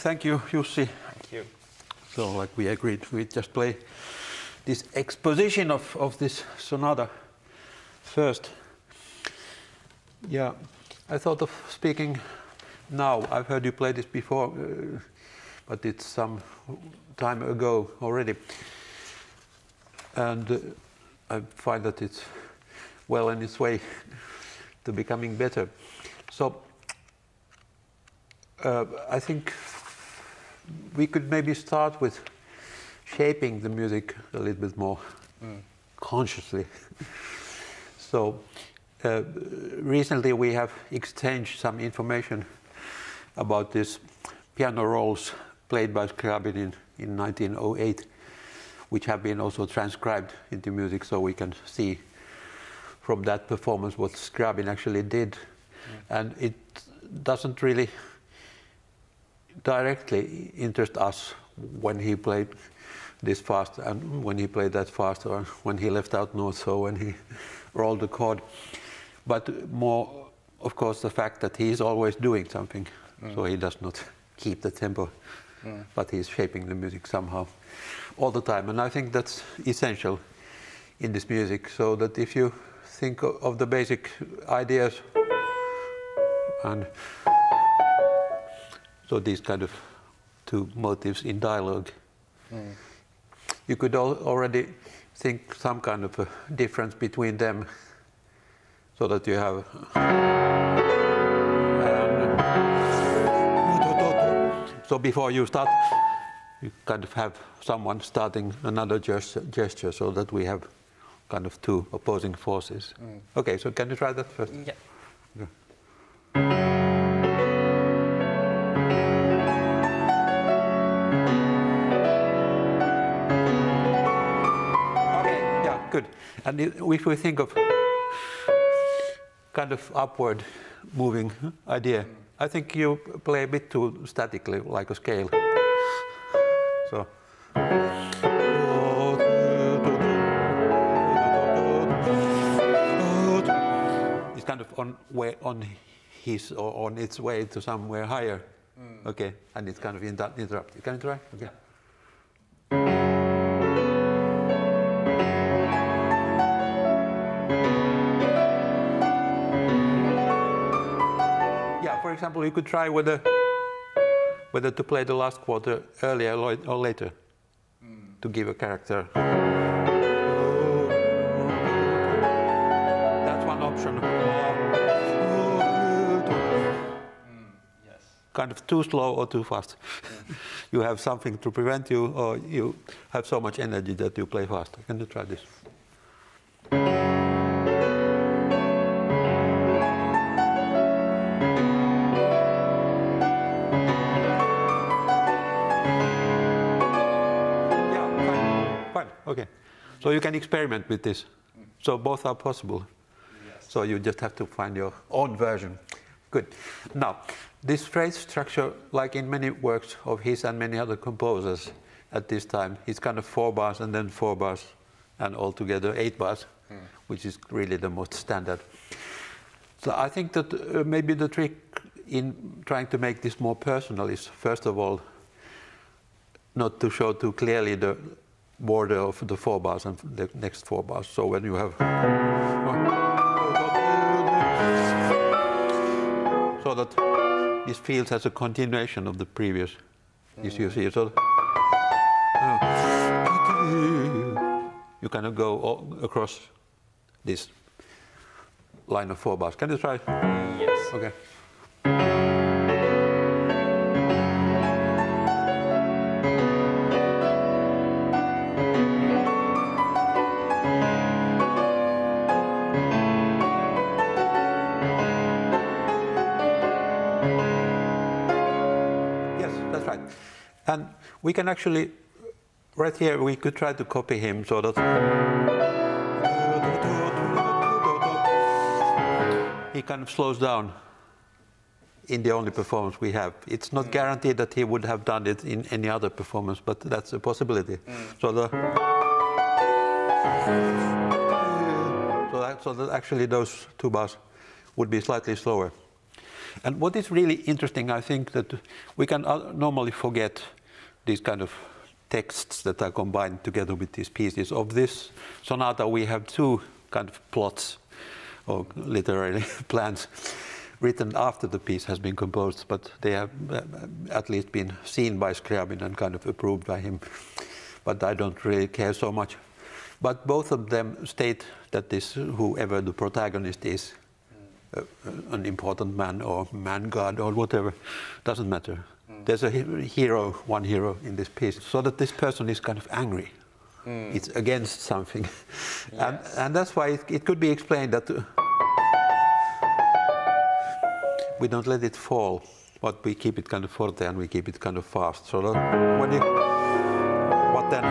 Thank you, Jussi. Thank you. So, like we agreed, we just play this exposition of, of this sonata first. Yeah, I thought of speaking now. I've heard you play this before, uh, but it's some time ago already. And uh, I find that it's well in its way to becoming better. So uh, I think we could maybe start with shaping the music a little bit more mm. consciously. so uh, recently we have exchanged some information about these piano rolls played by Scriabin in, in 1908, which have been also transcribed into music so we can see from that performance what Scriabin actually did. Mm. And it doesn't really directly interest us when he played this fast and when he played that fast or when he left out notes or when he rolled the chord. But more, of course, the fact that he is always doing something. Mm. So he does not keep the tempo, mm. but he's shaping the music somehow all the time. And I think that's essential in this music. So that if you think of the basic ideas and so these kind of two motives in dialogue. Mm. You could al already think some kind of a difference between them so that you have so before you start you kind of have someone starting another gesture so that we have kind of two opposing forces. Mm. Okay, so can you try that first? Yeah. Good. And if we think of kind of upward moving idea, I think you play a bit too statically, like a scale. So. It's kind of on way on his or on its way to somewhere higher. Mm. Okay, and it's kind of interrupted. Can you try? Okay. For example, you could try whether whether to play the last quarter earlier or later mm. to give a character. That's one option. Kind of too slow or too fast. Mm. you have something to prevent you, or you have so much energy that you play fast. Can you try this? Okay. So you can experiment with this. So both are possible. Yes. So you just have to find your own version. Good. Now, this phrase structure, like in many works of his and many other composers at this time, it's kind of four bars and then four bars and altogether eight bars, mm. which is really the most standard. So I think that uh, maybe the trick in trying to make this more personal is, first of all, not to show too clearly the border of the four bars and the next four bars. So when you have so that this feels as a continuation of the previous. This you see so you kind of go across this line of four bars. Can you try? Yes. Okay. And we can actually, right here, we could try to copy him so that he kind of slows down in the only performance we have. It's not guaranteed that he would have done it in any other performance, but that's a possibility. Mm. So the so that, so that actually those two bars would be slightly slower. And what is really interesting, I think, that we can normally forget these kind of texts that are combined together with these pieces. Of this sonata, we have two kind of plots, or literary plans, written after the piece has been composed, but they have uh, at least been seen by Scriabin and kind of approved by him. But I don't really care so much. But both of them state that this, whoever the protagonist is, uh, an important man or man god or whatever, doesn't matter. There's a hero, one hero in this piece, so that this person is kind of angry. Mm. It's against something. Yes. And, and that's why it, it, could be explained that we don't let it fall, but we keep it kind of forte and we keep it kind of fast. So when you, but then,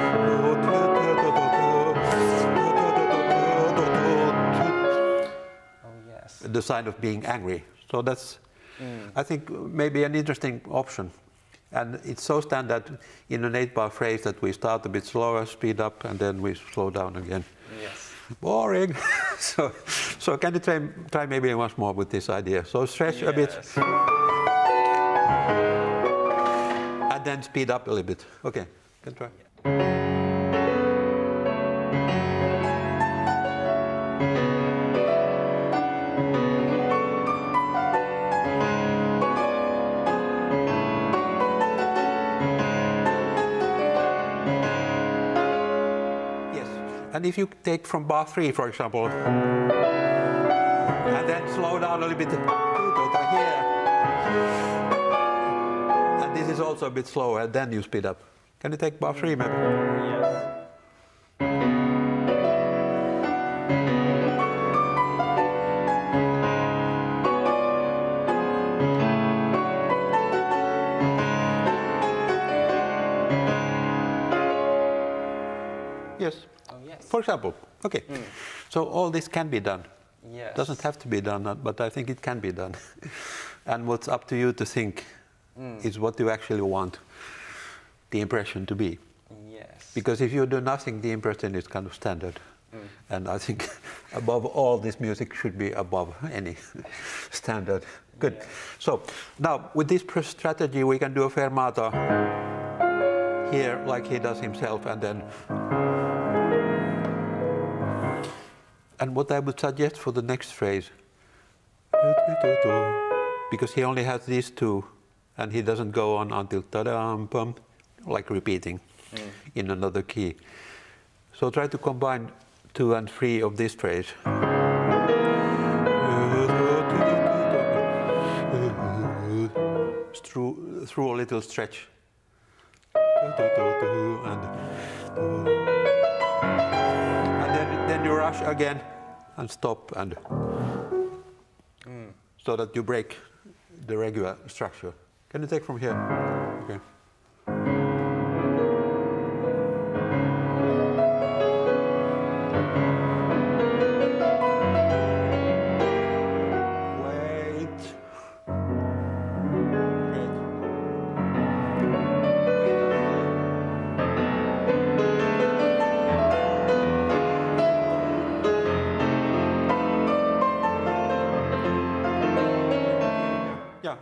Oh, yes. the sign of being angry. So that's, mm. I think, maybe an interesting option. And it's so standard in an eight bar phrase that we start a bit slower, speed up, and then we slow down again. Yes. Boring. so, so can you try, try maybe once more with this idea? So stretch yes. a bit. And then speed up a little bit. Okay, can try. Yeah. If you take from bar three, for example, and then slow down a little bit here, and this is also a bit slower, and then you speed up. Can you take bar three, maybe? For example, okay. Mm. So all this can be done. Yes. Doesn't have to be done, but I think it can be done. and what's up to you to think mm. is what you actually want the impression to be. Yes. Because if you do nothing, the impression is kind of standard. Mm. And I think above all, this music should be above any standard. Good. Yeah. So now with this strategy, we can do a fermata here like he does himself and then and what I would suggest for the next phrase, because he only has these two, and he doesn't go on until ta-dam, pum, like repeating mm. in another key. So try to combine two and three of this phrase. Through, through a little stretch. And, then you rush again and stop and mm. so that you break the regular structure. Can you take from here? Okay.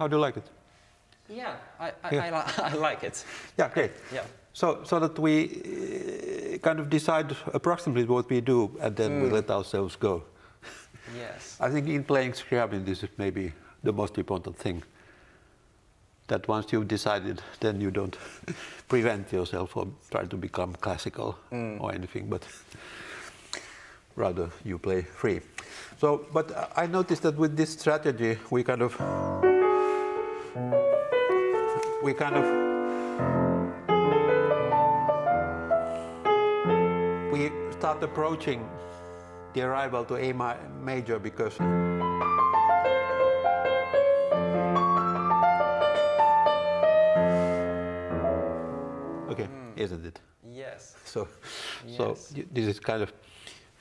How do you like it? Yeah, I, I, yeah. I, I like it. Yeah, great. Yeah. So, so that we uh, kind of decide approximately what we do and then mm. we let ourselves go. Yes. I think in playing Scriabin, this is maybe the most important thing. That once you've decided, then you don't prevent yourself from trying to become classical mm. or anything, but rather you play free. So, but I noticed that with this strategy, we kind of we kind of we start approaching the arrival to A major because okay mm. isn't it yes so so this is kind of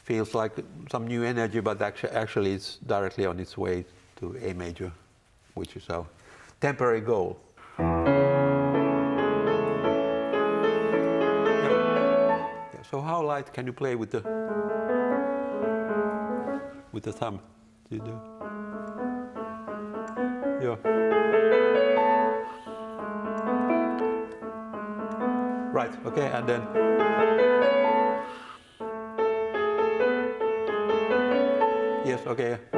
feels like some new energy but actually actually it's directly on its way to A major which is our temporary goal. Yeah. So how light can you play with the with the thumb? Do you do? Yeah. Right, okay, and then. Yes, okay.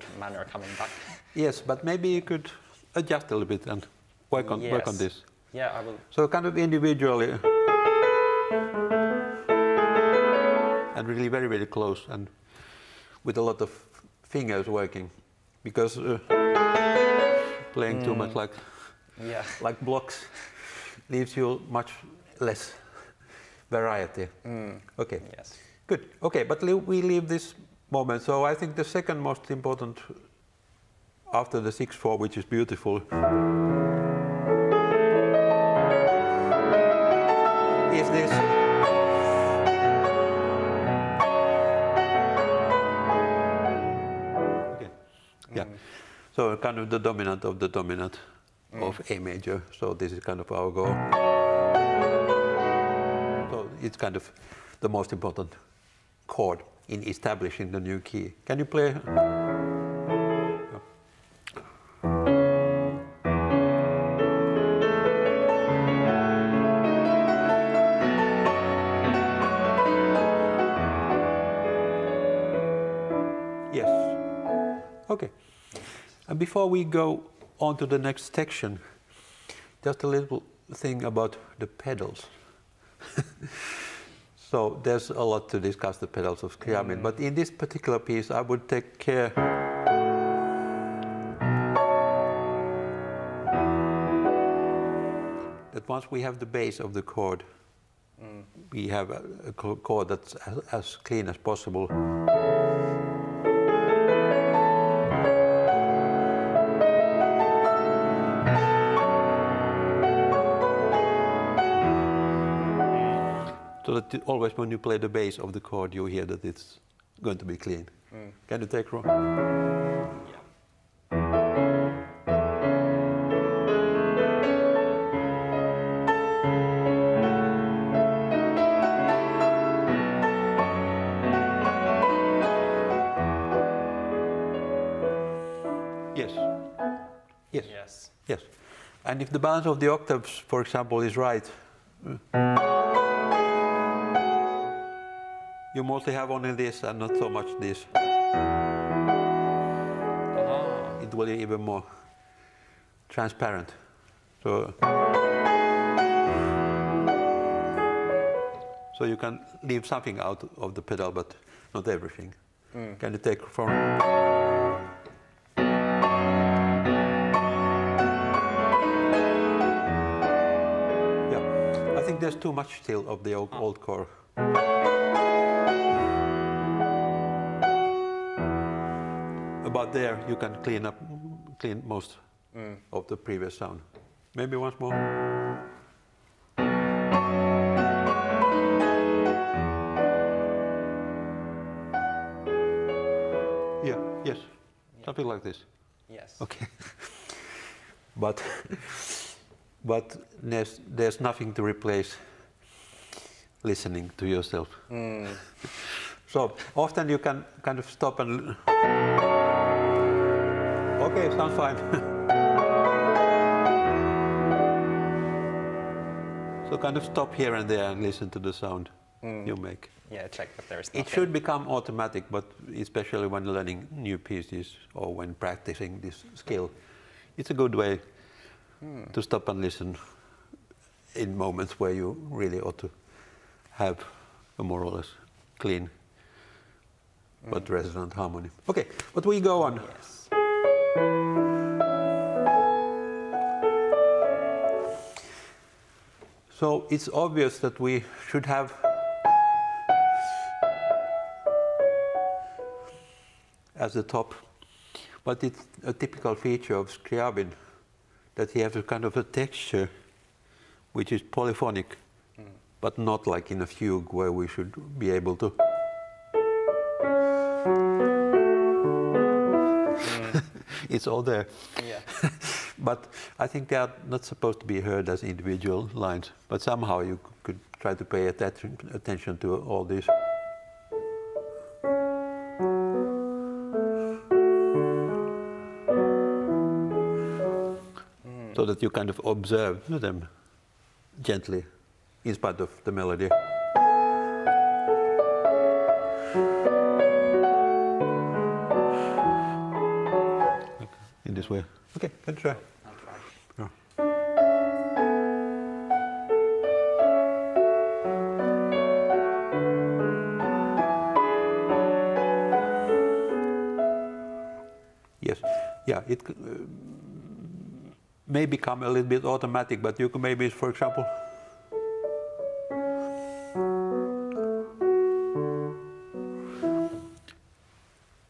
Old manner coming back. Yes, but maybe you could adjust a little bit and work on work on Yes. this. Yeah, I will. So kind of individually and really very very close and with a lot of fingers working because uh, playing too much like Yeah. like blocks leaves you much less variety. Okay. Yes. Good. Okay, but we leave this moment. So I think the second most important after the 6-4, which is beautiful, is this. Okay. Mm. Yeah. So kind of the dominant of the dominant mm. of A major. So this is kind of our goal. So it's kind of the most important chord in establishing the new key. Can you play? Yes. Okay. And before we go on to the next section, just a little thing about the pedals. so there's a lot to discuss the pedals of Scriabin, mm. but in this particular piece, I would take care. That once we have the base of the chord, mm. we have a, a chord that's as, as clean as possible. You- always when you play the bass of the chord, you hear that it's going to be clean. Can you take? Yeah. Yes. Yes. Yes. Yes. And if the balance of the octaves, for example, is right, uh, you mostly have only this and not so much this. Ah. It will be even more transparent. So, so you can leave something out of the pedal, but not everything. Can you take from? Yeah, I think there's too much still of the old, old core. About there, you can clean up, clean most mm. of the previous sound. Maybe once more. Yeah, yes, something like this. Yes. Okay. but but there's, there's nothing to replace listening to yourself. Mm. So often you can kind of stop and. Okay, sounds fine. so kind of stop here and there and listen to the sound mm. you make. Yeah. Check that there's. It should become automatic, but especially when learning new pieces or when practicing this skill, it's a good way hmm. to stop and listen in moments where you really ought to have a more or less clean hmm. but resonant harmony. Okay, but we go on. Yes. So it's obvious that we should have as the top, but it's a typical feature of Scriabin that he has a kind of a texture which is polyphonic, mm. but not like in a fugue where we should be able to. it's all there. Yeah. But I think they are not supposed to be heard as individual lines. But somehow you could try to pay attention, attention to all these. Hmm. So that you kind of observe them gently in spite of the melody. Okay, good try. I'll try. Yeah. Yes, yeah, it uh, may become a little bit automatic, but you can maybe, for example,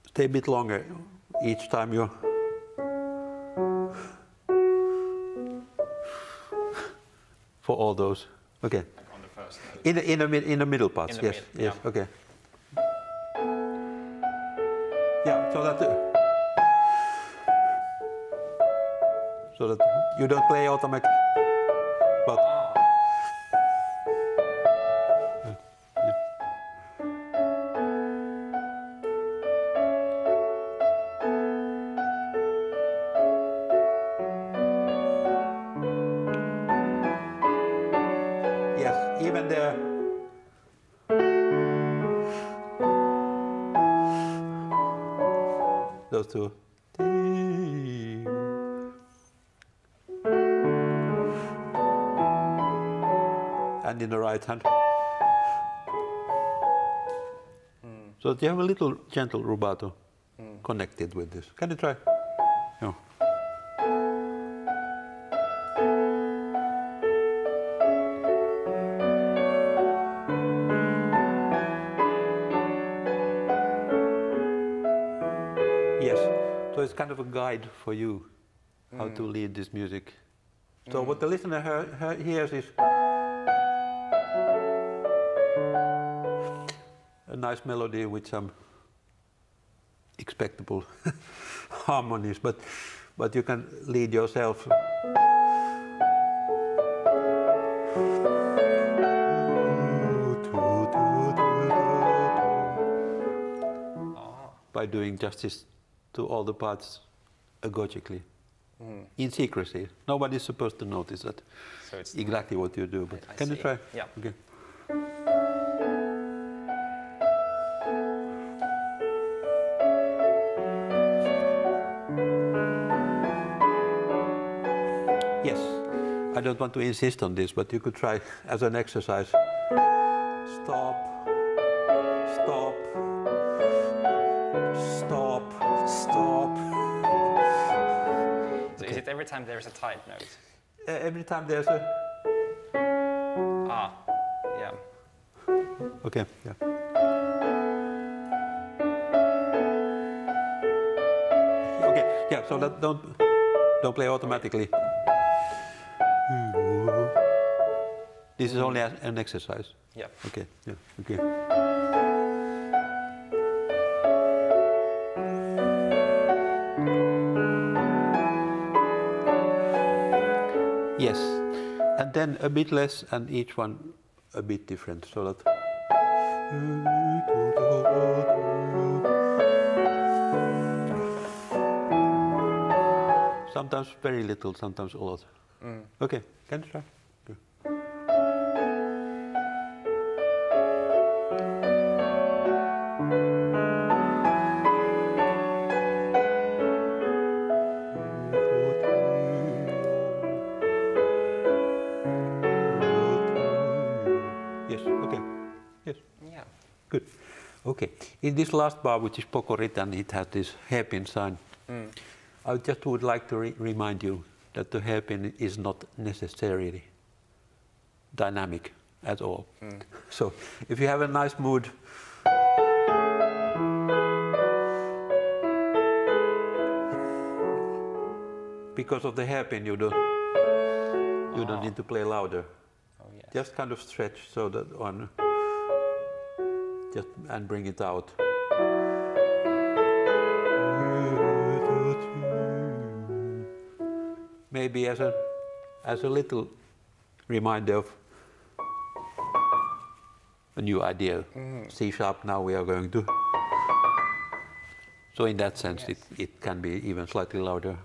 stay a bit longer each time you all those. Okay. On the first note. In the, in the, in the middle parts, In the yes, mid- yes, yeah. okay. Yeah, so that uh, so that you don't play automatic, those two. And in the right hand. Hmm. So you have a little gentle rubato hmm. connected with this. Can you try? Guide for you how to lead this music. So what the listener hear, hear, hears is a nice melody with some expectable harmonies, but but you can lead yourself. Ah. by doing justice to all the parts agogically Mm. in secrecy. Nobody's supposed to notice that So it's exactly what you do. But I can you try? Yeah. Okay. Yes, I don't want to insist on this, but you could try as an exercise. There's a tight note? Uh, every time there's a. Ah. Yeah. Okay, yeah. Okay, yeah, so that don't don't play automatically. This is only an exercise. Yeah. Okay, yeah, okay. 10 a bit less and each one a bit different. So that. Sometimes very little, sometimes a lot. Mm. Okay, can you try? In this last bar, which is poco written, it has this hairpin sign. Mm. I just would like to re- remind you that the hairpin is not necessarily dynamic at all. Mm. So if you have a nice mood, because of the hairpin, you don't you don't Ah. need to play louder. Oh yes. Just kind of stretch so that on, just and bring it out. maybe as a as a little reminder of a new idea. Mm. C sharp. Now we are going to. So in that sense, Yes. it, it can be even slightly louder,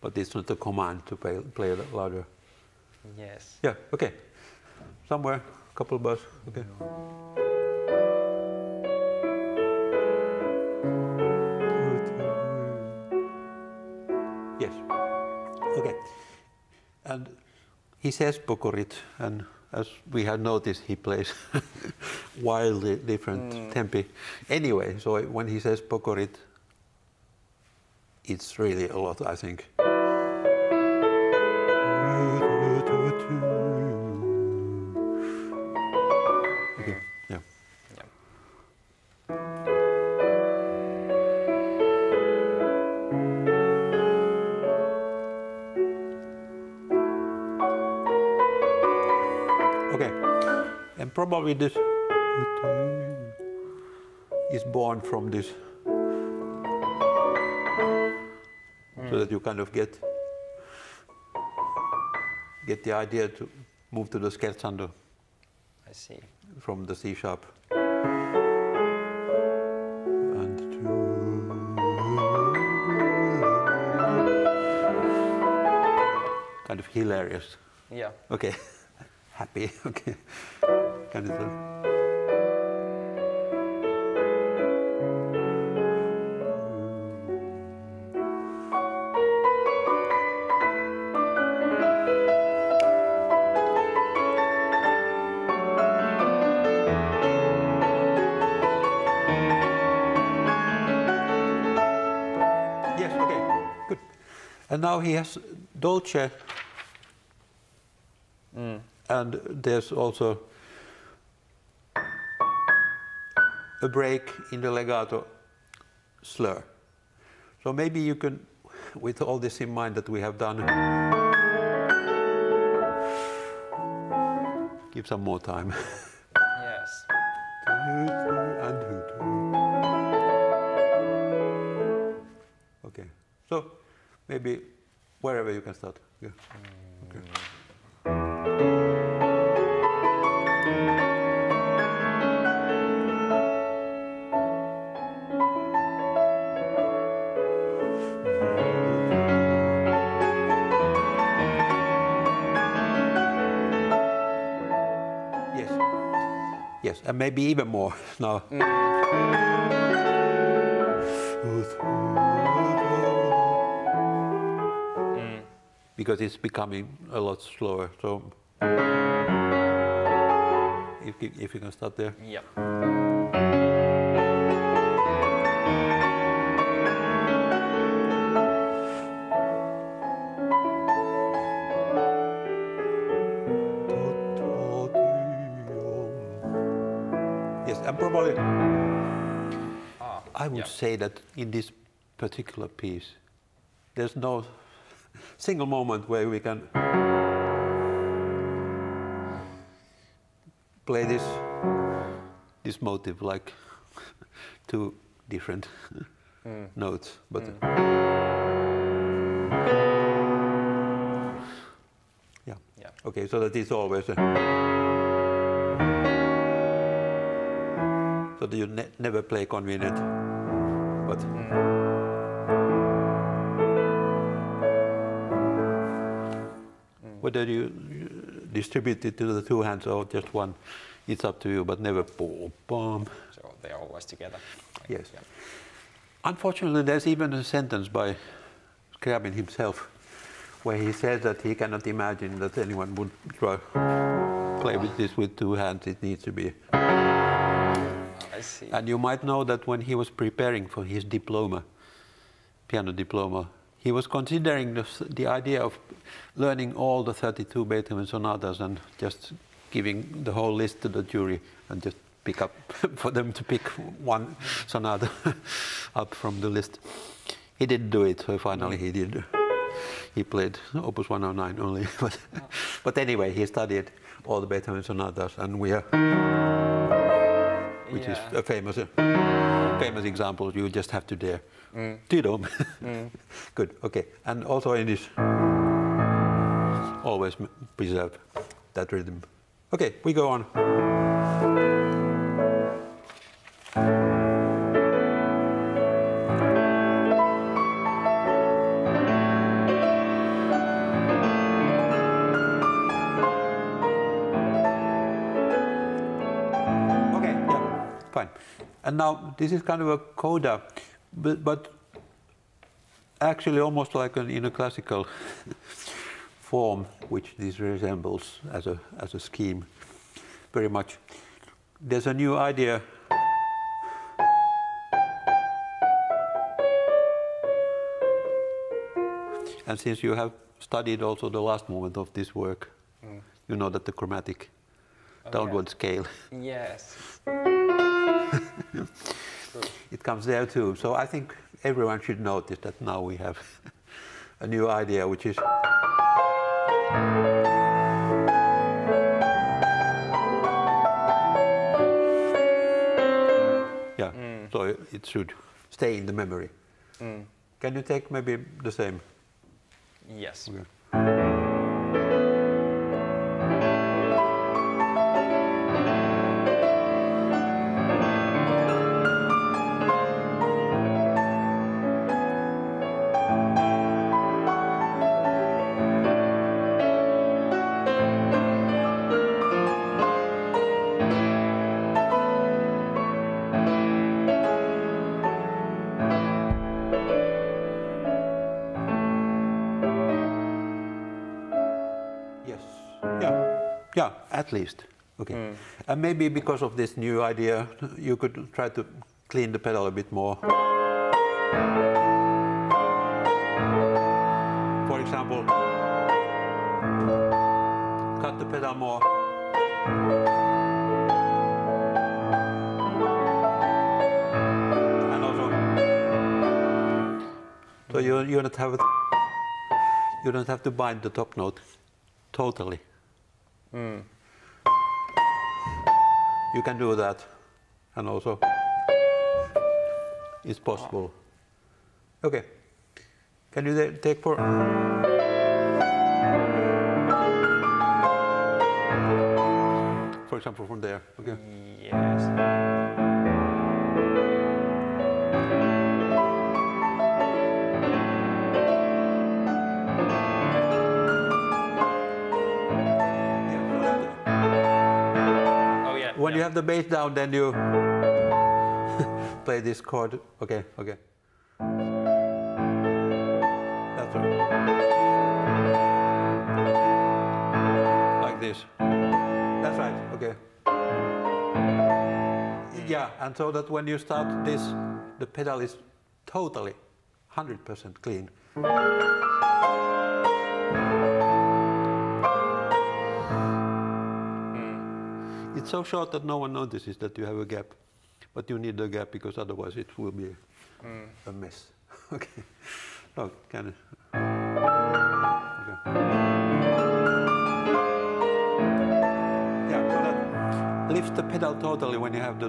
but it's not a command to play, play louder. Yes. Yeah. Okay. Somewhere, couple bars. Okay. Yes. And he says poco rit, and as we have noticed, he plays wildly different hmm. tempi. Anyway, so when he says poco rit, it's really a lot, I think. This is born from this. So that you kind of get get the idea to move to the scherzando I see. from the C sharp. Kind of hilarious. Yeah. Okay. Happy. Okay. Kind of. Yes, okay, good. And now he has Dolce hmm. and there's also a break in the legato slur. So maybe you can, with all this in mind that we have done, give some more time. Yes. and Okay, so maybe wherever you can start. Yeah. Okay. Mm. And maybe even more now. Mm. Mm. Because it's becoming a lot slower. So if, you- if you can start there. Yep. Say that in this particular piece, there's no single moment where we can play this this motive like two different hmm. notes, but hmm. yeah. Yeah. Okay, so that is always a so that you ne- never play convenient, but whether you uh, distribute it to the two hands or just one, it's up to you. But never boom, boom. So they're always together. Like, Yes. Yeah. Unfortunately, there's even a sentence by Scriabin himself where he says that he cannot imagine that anyone would try play with this with two hands. It needs to be. I see. And you might know that when he was preparing for his diploma, piano diploma, he was considering the, the idea of learning all the 32 Beethoven sonatas and just giving the whole list to the jury and just pick up for them to pick one sonata up from the list. He didn't do it, so finally he did. He played Opus 109 only, but, but anyway, he studied all the Beethoven sonatas, and we are which Yeah. is a famous, uh, famous example. You just have to dare. Tidom. Good. Okay. And also in this. always preserve that rhythm. Okay, we go on. And now this is kind of a coda, but, but actually almost like an, in a classical form, which this resembles as a, as a scheme very much. There's a new idea. And since you have studied also the last movement of this work, mm. you know that the chromatic Oh, yeah. downward scale Yes. it comes there too. So I think everyone should notice that now we have a new idea, which is yeah. Mm. So it should stay in the memory. Mm. Can you take maybe the same? Yes. Okay. At least. Okay. Hmm. And maybe because of this new idea, you could try to clean the pedal a bit more. For example, cut the pedal more. And also, so you, you don't have you don't have to bind the top note totally. Hmm. You can do that, and also it's possible. Okay. Can you take for? For example, from there. Okay. Yes. You have the bass down, then you play this chord. Okay, okay. That's right. Like this. That's right, okay. Yeah, and so that when you start this, the pedal is totally 100% clean. It's so short that no one notices that you have a gap. But you need the gap because otherwise it will be a mm. mess. okay. So can okay. Yeah, so that lifts the pedal totally when you have the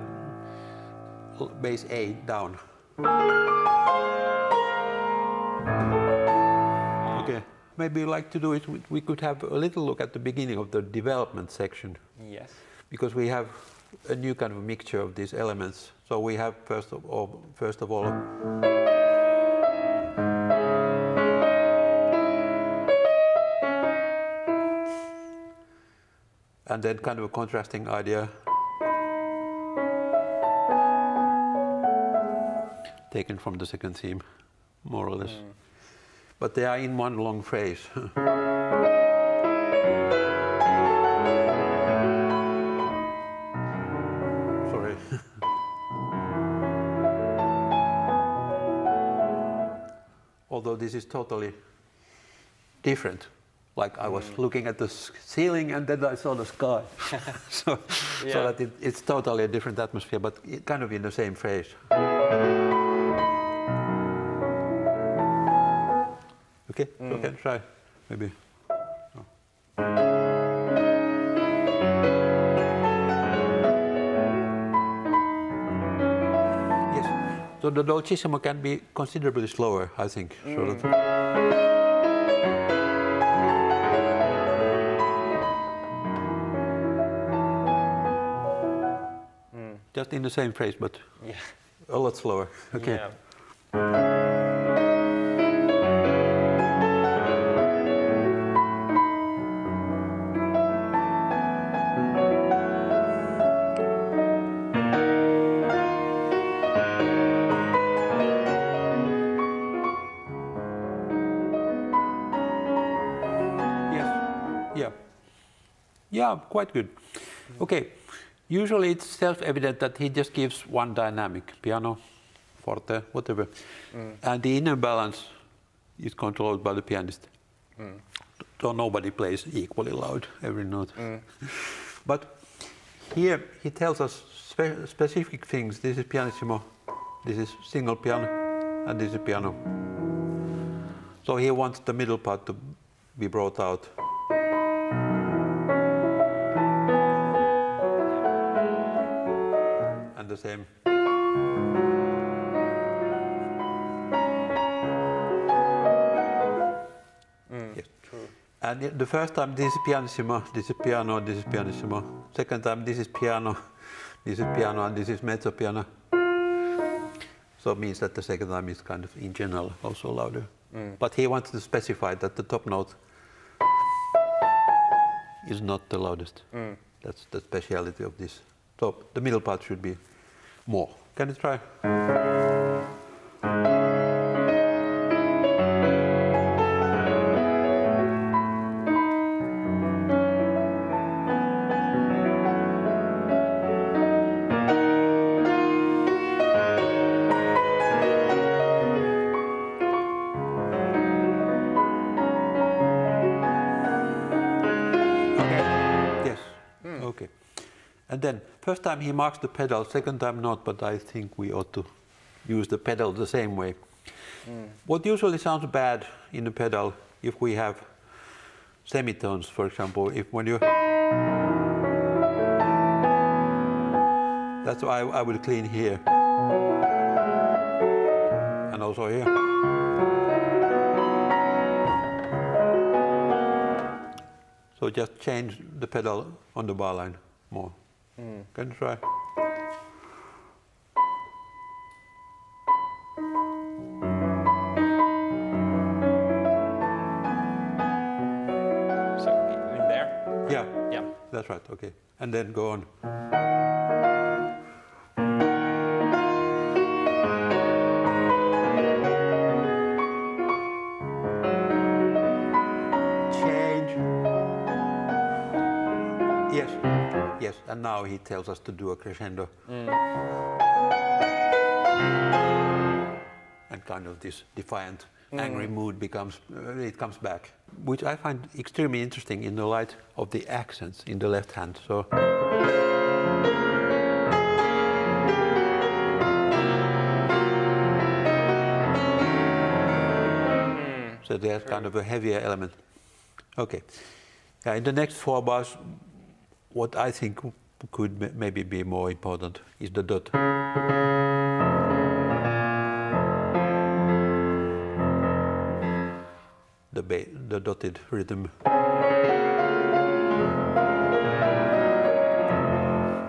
bass A down. Okay. Maybe you like to do it. We could have a little look at the beginning of the development section Yes. Because we have a new kind of mixture of these elements. So we have first of all, first of all, and then kind of a contrasting idea taken from the second theme, more or less. Mm. But they are in one long phrase. this is totally different. Like I was mm. looking at the ceiling and then I saw the sky. so, so that it, it's totally a different atmosphere, but it, kind of in the same phrase. Okay, we mm. can try maybe. the, the Dolcissimo can be considerably slower, I think. Mm. Sort of. Mm. Just in the same phrase, but yeah. a lot slower. Okay. Yeah. Yeah, quite good. Okay. Usually it's self-evident that he just gives one dynamic, piano, forte, whatever. Mm. And the inner balance is controlled by the pianist. Mm. So nobody plays equally loud every note. Mm. But here he tells us spe- specific things. This is pianissimo, this is single piano, and this is piano. So he wants the middle part to be brought out. The same. Mm, yes. True. And the- the first time this is pianissimo, this is piano, this is pianissimo. Second time this is piano, this is piano, and this is mezzo piano. So it means that the second time is kind of in general also louder. Mm. But he wants to specify that the top note is not the loudest. Mm. That's the speciality of this. So the middle part should be more. Can you try? Time he marks the pedal, second time not, but I think we ought to use the pedal the same way. Mm. What usually sounds bad in the pedal if we have semitones, for example, if when you that's why I will clean here and also here. So just change the pedal on the bar line more. Can you try? So in there. Yeah, Yeah. that's right. Okay. And then go on. Tells us to do a crescendo. And kind of this defiant, angry mood becomes, uh, it comes back, which I find extremely interesting in the light of the accents in the left hand. So. So there's kind of a heavier element. Okay. Yeah, in the next four bars, what I think could maybe be more important is the dot. The, ba- the dotted rhythm.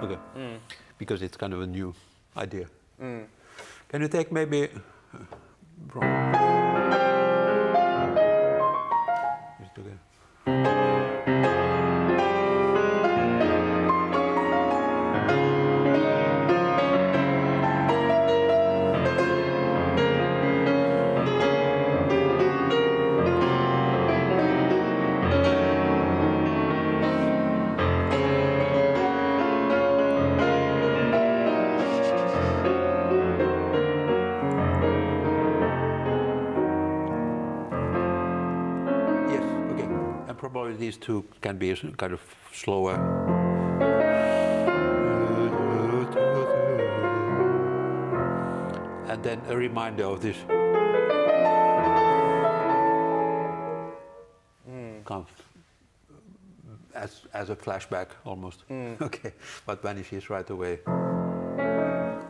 Okay. Because it's kind of a new idea. Can you take maybe uh, from Just again. Probably these two can be kind of slower. And then a reminder of this. Hmm. Comes as, as a flashback almost. Hmm. Okay, but vanishes right away.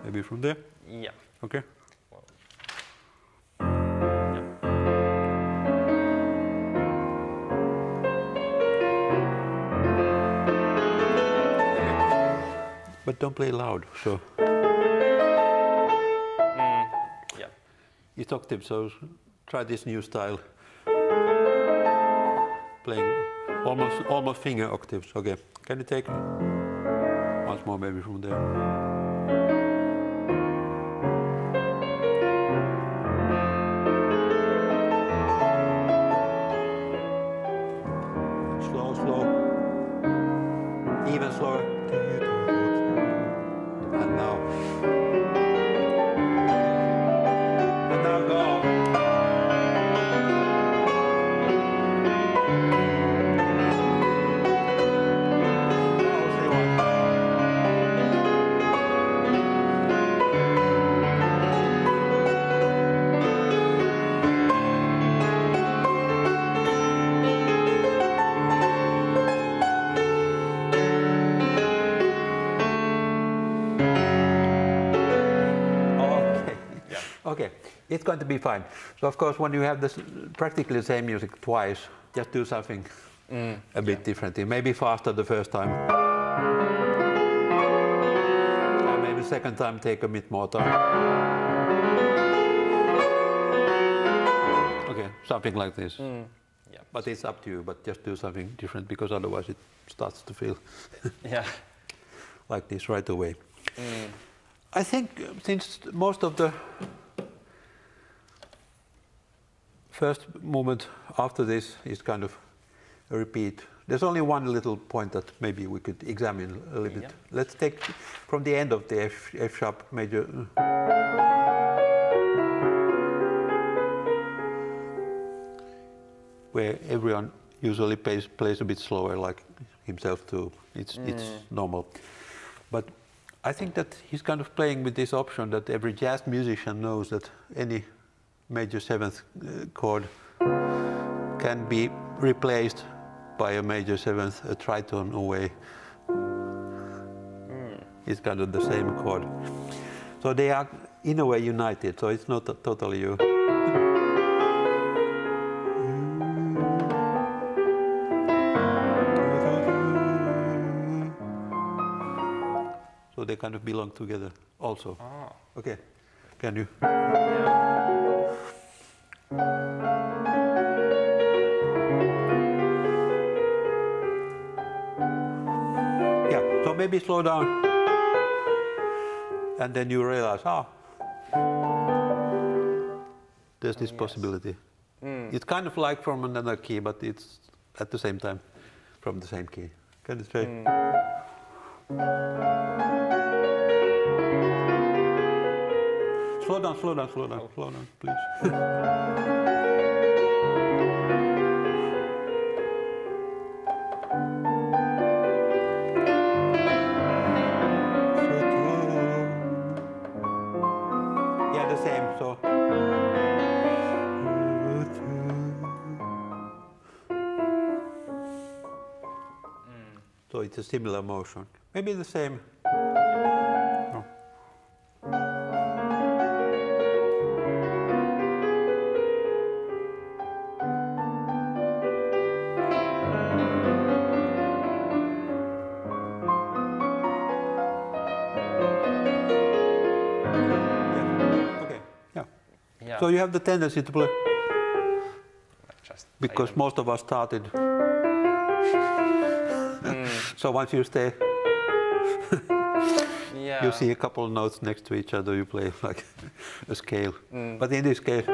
Maybe from there? Yeah. Okay. But don't play loud. So mm, Yeah. it's octave. So try this new style. Playing almost almost finger octaves. Okay. Can you take once more maybe from there? Going to be fine. So of course, when you have this practically the same music twice, just do something mm. a bit differently. Maybe faster the first time. And maybe second time take a bit more time. Okay, something like this. Mm. Yeah. But it's up to you. But just do something different because otherwise it starts to feel Yeah. like this right away. Mm. I think uh, since most of the first movement after this is kind of a repeat, there's only one little point that maybe we could examine a little bit. Let's take from the end of the F, F sharp major. Where everyone usually plays, plays a bit slower, like himself too. It's, mm. it's normal. But I think that he's kind of playing with this option that every jazz musician knows that any major seventh uh, chord can be replaced by a major seventh, a tritone away. It's kind of the same chord. So they are in a way united, so it's not totally you. So they kind of belong together also. Oh. Okay, can you? Yeah. Slow down. And then you realize, ah, there's this Yes. possibility. It's kind of like from another key, but it's at the same time from the same key. Can you say? Slow down, slow down, slow down, slow down, please. similar motion. Maybe the same. No. Yeah. Okay. Yeah. Yeah. So you have the tendency to play Just because most of us started. So once you stay, yeah. you see a couple of notes next to each other, you play like a scale. Mm. But in this case,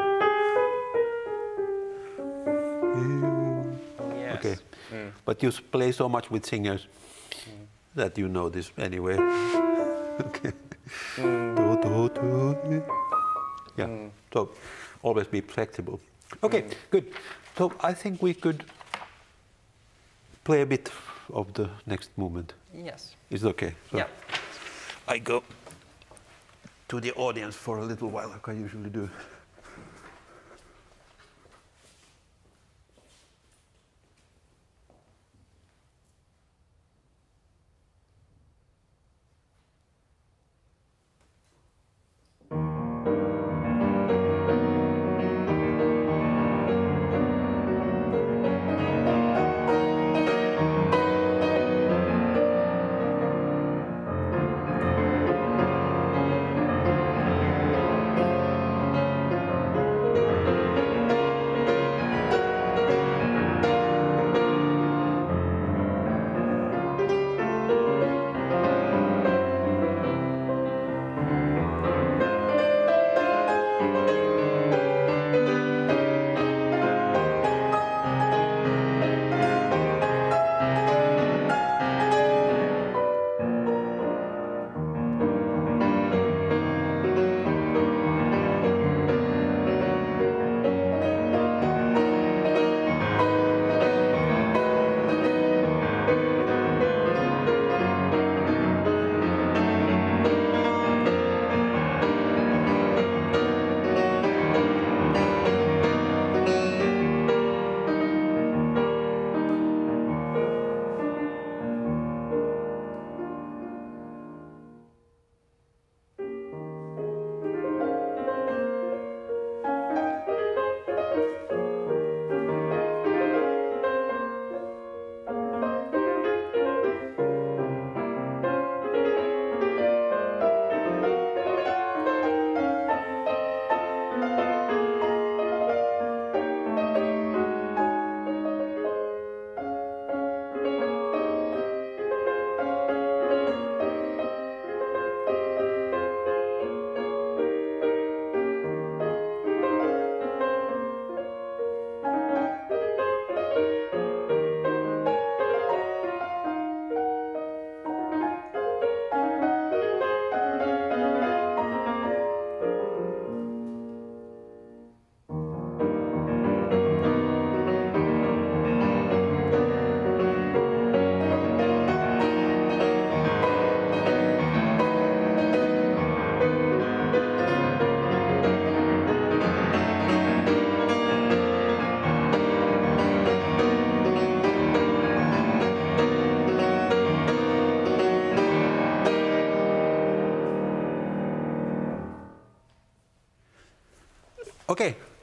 Yes. okay. Mm. But you play so much with singers mm. that you know this anyway. okay. Do. Yeah. So always be flexible. Okay, good. So I think we could play a bit of the next movement. Yes. Is it okay? So Yeah. I go to the audience for a little while, like I usually do.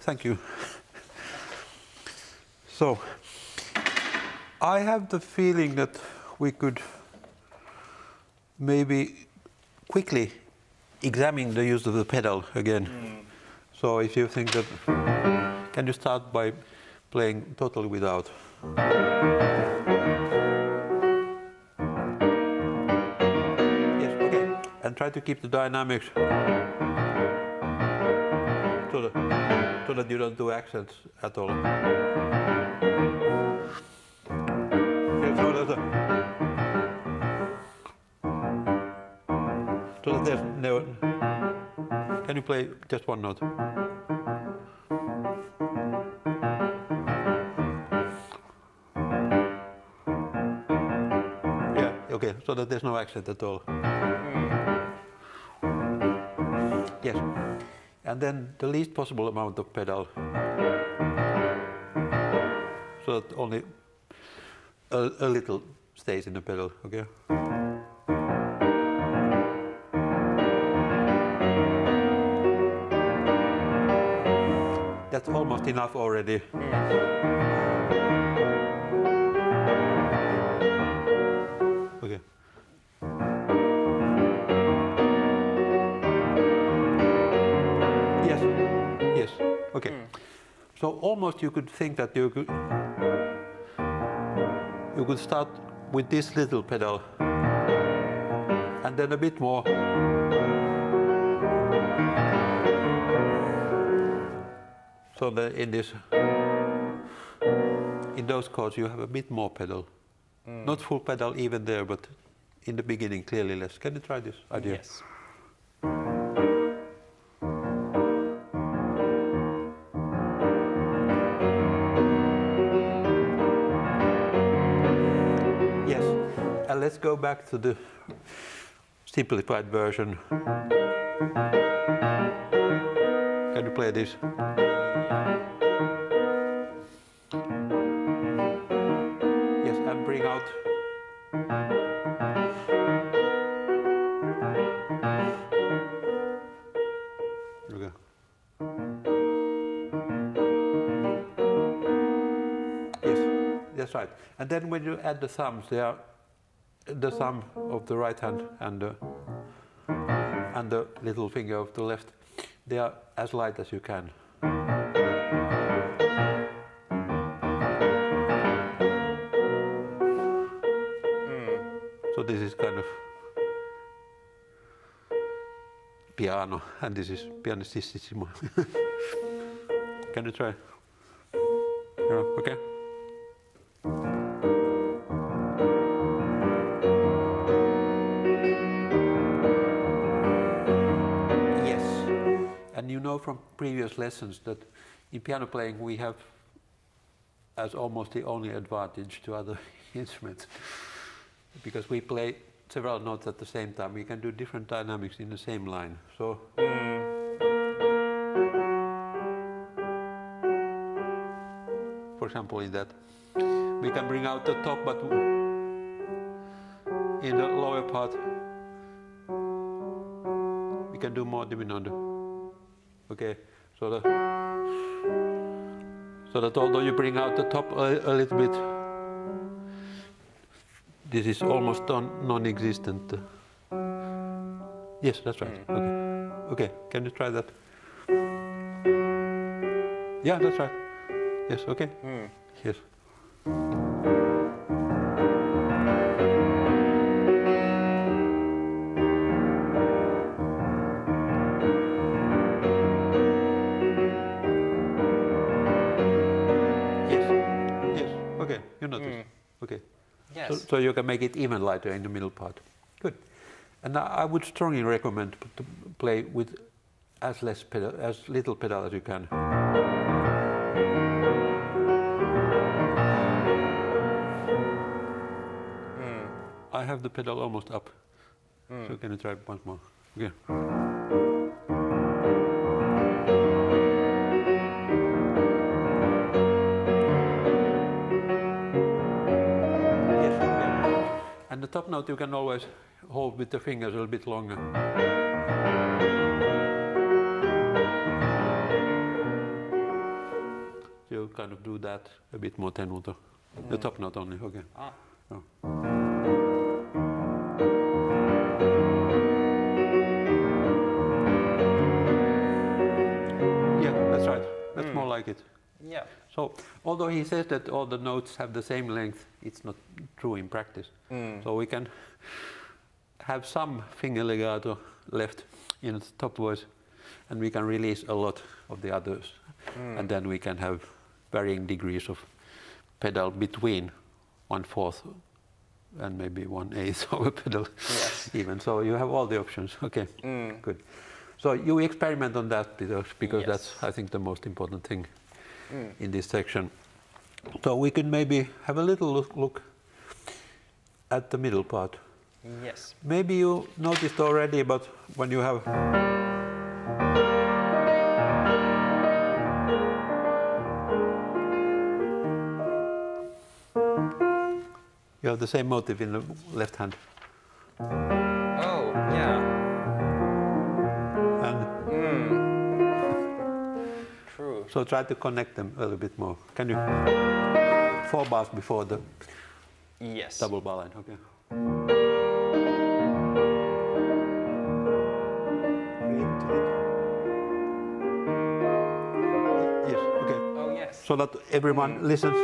Thank you. So, I have the feeling that we could maybe quickly examine the use of the pedal again. Hmm. So if you think that, can you start by playing totally without? Yes, okay. And try to keep the dynamics so that you don't do accents at all. So that, so that there's no. Can you play just one note? Yeah, okay, so that there's no accent at all. Hmm. Yes. And then the least possible amount of pedal. So that only a, a little stays in the pedal, okay? That's almost enough already. Almost you could think that you could you could start with this little pedal and then a bit more. So that in this in those chords you have a bit more pedal. Mm. Not full pedal even there, but in the beginning clearly less. Can you try this idea? Yes. Let's go back to the simplified version. Can you play this? Yes, and bring out. Okay. Yes, that's right. And then when you add the thumbs, they are the thumb of the right hand and the, and the little finger of the left. They are as light as you can. So this is kind of piano, and this is pianissimo. Can you try? Yeah, okay. Previous lessons that in piano playing we have as almost the only advantage to other instruments because we play several notes at the same time. We can do different dynamics in the same line. So for example in that we can bring out the top but in the lower part we can do more diminuendo. Okay, so that so that although you bring out the top a, a little bit, this is almost non- non-existent. Yes, that's right. Mm. Okay, okay. Can you try that? Yeah, that's right. Yes. Okay. Mm. Yes. Yes. So, you can make it even lighter in the middle part. Good. And I would strongly recommend to play with as less pedal, as little pedal as you can. Hmm. I have the pedal almost up. Hmm. So can you try it once more? Okay. Top note you can always hold with the fingers a little bit longer. You kind of do that a bit more tenuto. The top note only, okay. Ah. Oh. Yeah, that's right. That's more like it. Yeah. So, although he says that all the notes have the same length, it's not true in practice. Mm. So we can have some finger legato left in the top voice, and we can release a lot of the others, mm. and then we can have varying degrees of pedal between one fourth and maybe one eighth of a pedal, Yes. even. So you have all the options. Okay, mm. good. So you experiment on that because, because that's I think the most important thing in this section. So we can maybe have a little look, look at the middle part. Yes. Maybe you noticed already, but when you have you have the same motive in the left hand, Oh, yeah. and hmm. True. so try to connect them a little bit more. Can you four bars before the Yes. double bar line? Okay. Yes. Okay. Oh, yes. So that everyone listens.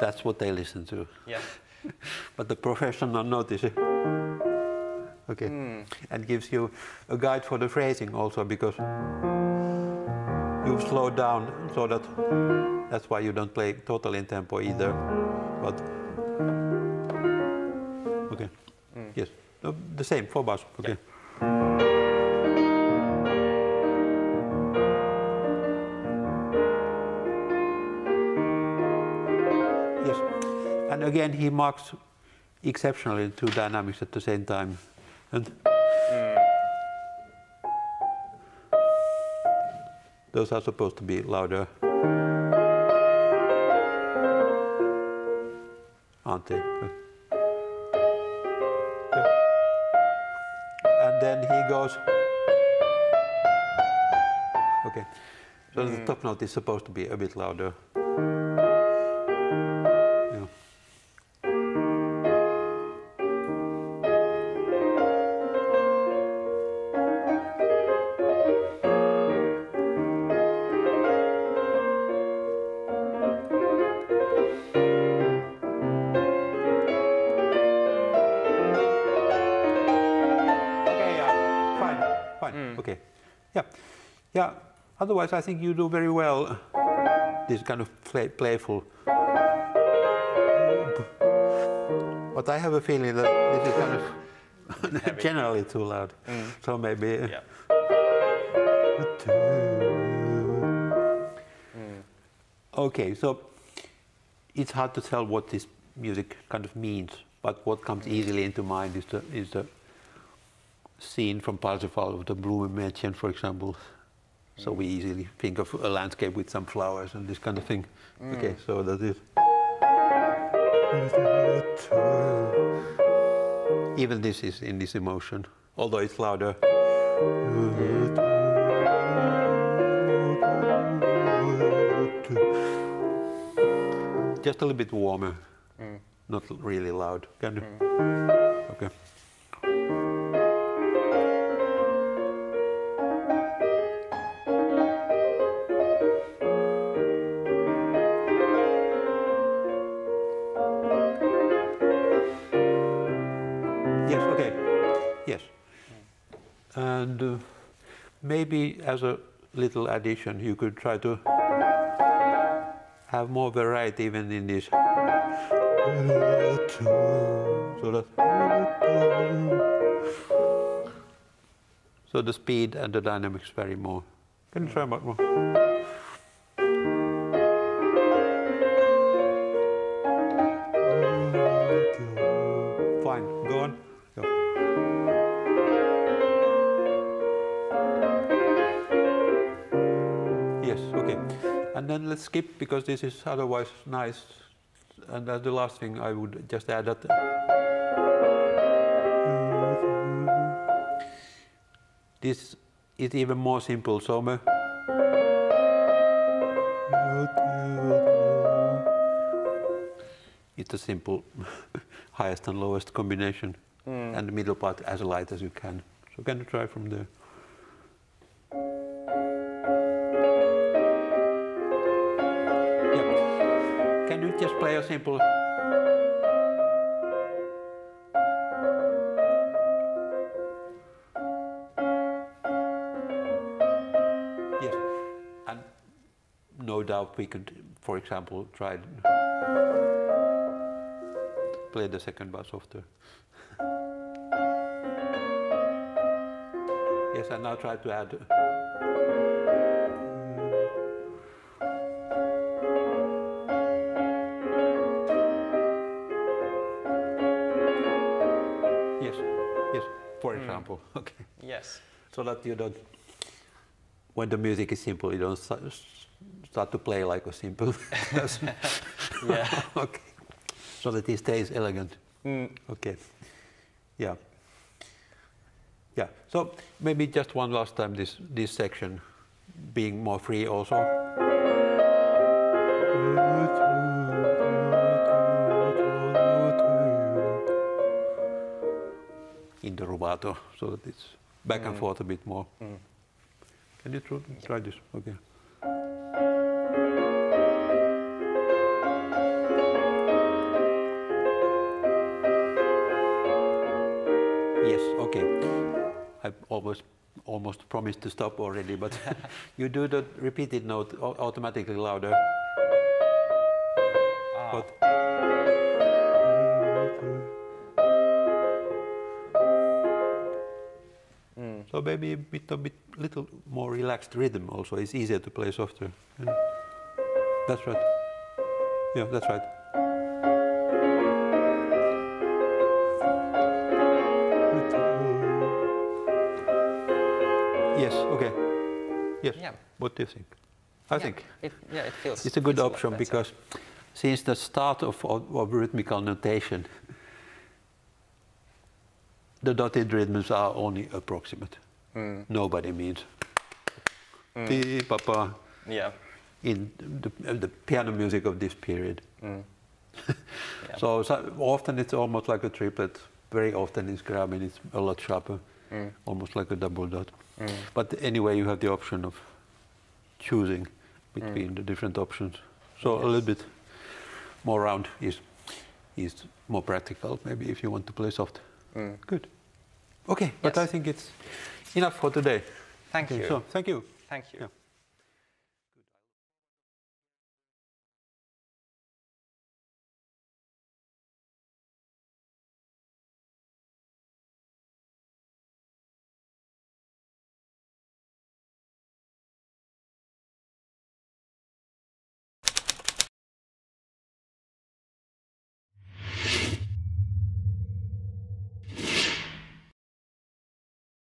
That's what they listen to. Yeah. But the professional notices. Eh? Okay. Hmm. And gives you a guide for the phrasing also because you've slowed down so that that's why you don't play totally in tempo either. But No, the same, four bars. Okay. Yes. And again, he marks exceptionally two dynamics at the same time. And those are supposed to be louder. Aren't they? Then he goes. Okay. So the mm. top note is supposed to be a bit louder. Otherwise I think you do very well this kind of play, playful. But I have a feeling that this is kind of generally too loud. Mm. So maybe. Yeah. Mm. Okay, so it's hard to tell what this music kind of means, but what comes easily into mind is the is the scene from Parsifal of the Blumenmädchen, for example. So we easily think of a landscape with some flowers and this kind of thing. Mm. Okay, so that is. Even this is in this emotion, although it's louder. Just a little bit warmer, mm. not really loud. Can you? Mm. Okay. As a little addition, you could try to have more variety even in this. So. So the speed and the dynamics vary more. Can you try one more? Skip because this is otherwise nice. And as the last thing, I would just add that. This is even more simple. So. it's a simple highest and lowest combination, Mm. and the middle part as light as you can. So can you try from there? Simple? Yes, and no doubt we could, for example, try play the second bar softer. yes, and now try to add. Yes. So that you don't, when the music is simple, you don't start to play like a simple person. Yeah. okay. So that it stays elegant. Mm. Okay. Yeah. Yeah. So maybe just one last time this this section being more free also. In the rubato, so that it's back and Mm. forth a bit more. Mm. Can you tr- try this? Okay. Yes, okay. I almost almost promised to stop already, but you do the repeated note automatically louder. Ah. But so maybe a bit a bit little more relaxed rhythm also. It's easier to play softer. Yeah. That's right. Yeah, that's right. Yes, okay. Yes. Yeah. What do you think? I Yeah, think It, yeah, it feels. it's a good option because since the start of, of, of rhythmical notation, the dotted rhythms are only approximate. Mm. Nobody means ti, pa, pa, Yeah. in the, the piano music of this period. Mm. Yeah. So, so often it's almost like a triplet. Very often it's Scriabin it's a lot sharper, Mm. almost like a double dot. Mm. But anyway, you have the option of choosing between the different options. So a little bit more round is is more practical, maybe if you want to play soft. Mm. Good. Okay, but I think it's enough for today. Thank Okay, you. So thank you. Thank you. Yeah.